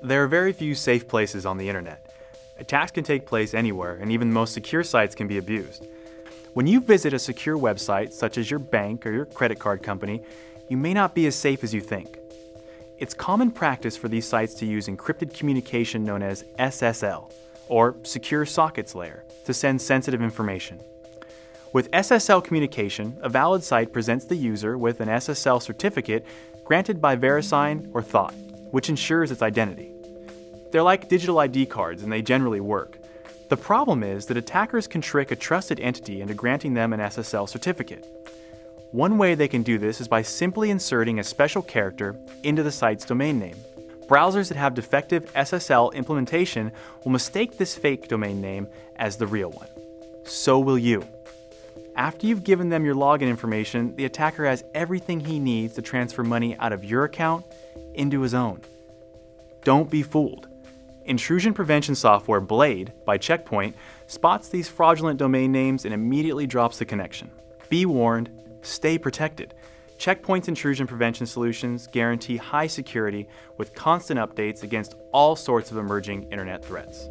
There are very few safe places on the internet. Attacks can take place anywhere, and even the most secure sites can be abused. When you visit a secure website, such as your bank or your credit card company, you may not be as safe as you think. It's common practice for these sites to use encrypted communication known as SSL, or Secure Sockets Layer, to send sensitive information. With SSL communication, a valid site presents the user with an SSL certificate granted by VeriSign or Thawte, which ensures its identity. They're like digital ID cards and they generally work. The problem is that attackers can trick a trusted entity into granting them an SSL certificate. One way they can do this is by simply inserting a special character into the site's domain name. Browsers that have defective SSL implementation will mistake this fake domain name as the real one. So will you. After you've given them your login information, the attacker has everything he needs to transfer money out of your account into his own. Don't be fooled. Intrusion prevention software Blade by Check Point spots these fraudulent domain names and immediately drops the connection. Be warned, stay protected. Check Point's intrusion prevention solutions guarantee high security with constant updates against all sorts of emerging internet threats.